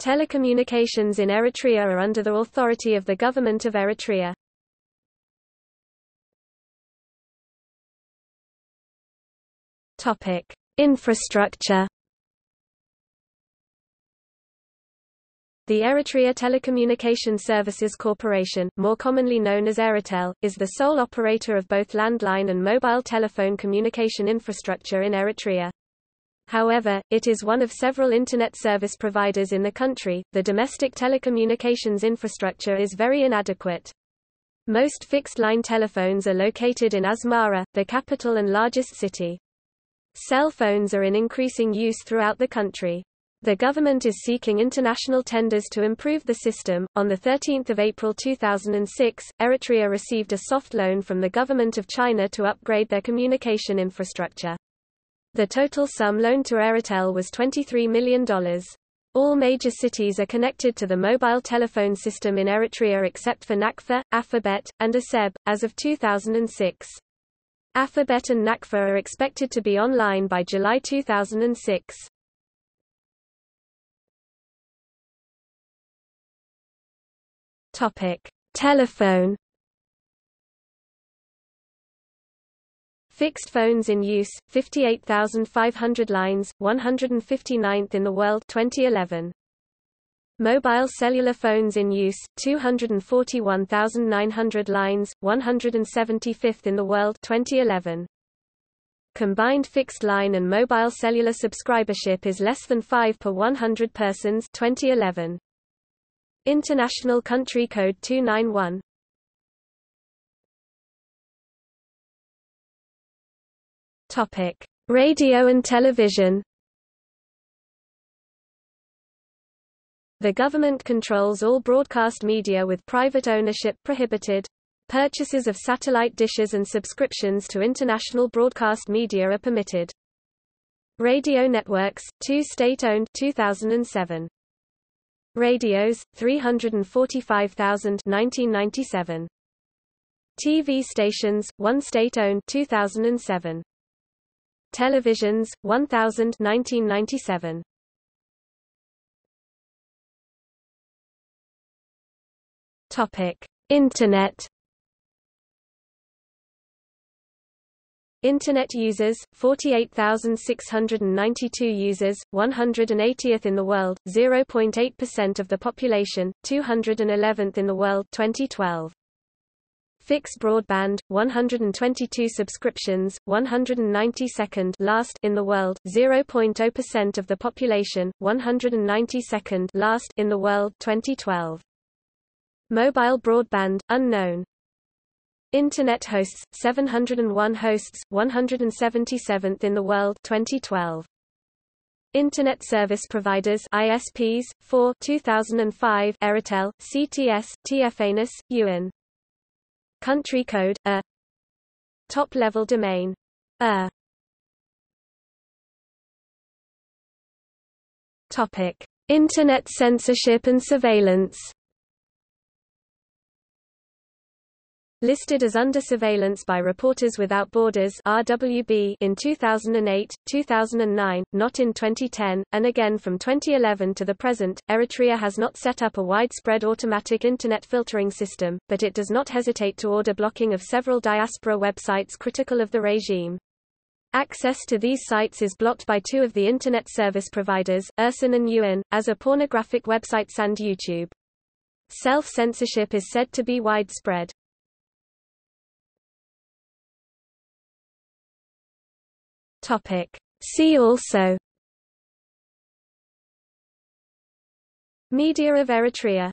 Telecommunications in Eritrea are under the authority of the Government of Eritrea. Topic: Infrastructure. The Eritrea Telecommunication Services Corporation, more commonly known as EriTel, is the sole operator of both landline and mobile telephone communication infrastructure in Eritrea. However, it is one of several Internet service providers in the country. The domestic telecommunications infrastructure is very inadequate. Most fixed-line telephones are located in Asmara, the capital and largest city. Cell phones are in increasing use throughout the country. The government is seeking international tenders to improve the system. On the 13th of April 2006, Eritrea received a soft loan from the government of China to upgrade their communication infrastructure. The total sum loaned to EriTel was $23 million. All major cities are connected to the mobile telephone system in Eritrea except for Nakfa, Afabet, and Aseb, as of 2006. Afabet and Nakfa are expected to be online by July 2006. Topic: Telephone Fixed phones in use, 58,500 lines, 159th in the world 2011. Mobile cellular phones in use, 241,900 lines, 175th in the world 2011. Combined fixed line and mobile cellular subscribership is less than 5 per 100 persons 2011. International Country Code 291 Topic: Radio and television. The government controls all broadcast media with private ownership prohibited. Purchases of satellite dishes and subscriptions to international broadcast media are permitted. Radio networks, two state-owned 2007. Radios, 345,000 1997. TV stations, one state-owned 2007. Televisions, 1000 1997. Topic: Internet. Internet users, 48,692 users, 180th in the world, 0.8% of the population, 211th in the world 2012. Fixed broadband, 122 subscriptions, 192nd last in the world, 0.0% of the population, 192nd last in the world 2012. Mobile broadband, unknown. Internet hosts, 701 hosts, 177th in the world 2012. Internet Service Providers ISPs, 4 2005 EriTel, CTS, TFANUS, UN Country code A. Top-level domain A. Topic: Internet censorship and surveillance Listed as under surveillance by Reporters Without Borders (RWB) in 2008, 2009, not in 2010, and again from 2011 to the present, Eritrea has not set up a widespread automatic internet filtering system, but it does not hesitate to order blocking of several diaspora websites critical of the regime. Access to these sites is blocked by two of the internet service providers, Ursin and UN, as are pornographic websites and YouTube. Self-censorship is said to be widespread. Topic. See also Media of Eritrea